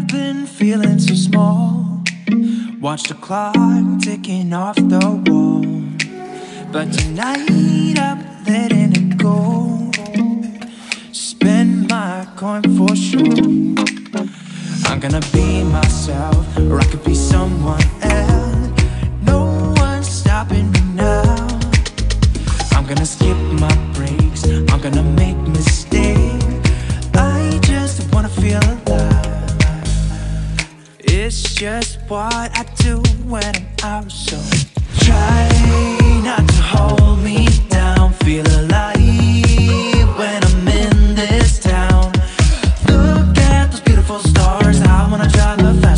I've been feeling so small. Watch the clock ticking off the wall. But tonight I'm letting it go. Spend my coin for sure. I'm gonna be myself, or I could be someone else. No one's stopping me now. I'm gonna skip my breaks. I'm gonna It's just what I do when I'm out. So try not to hold me down. Feel alive when I'm in this town. Look at those beautiful stars. I wanna drive a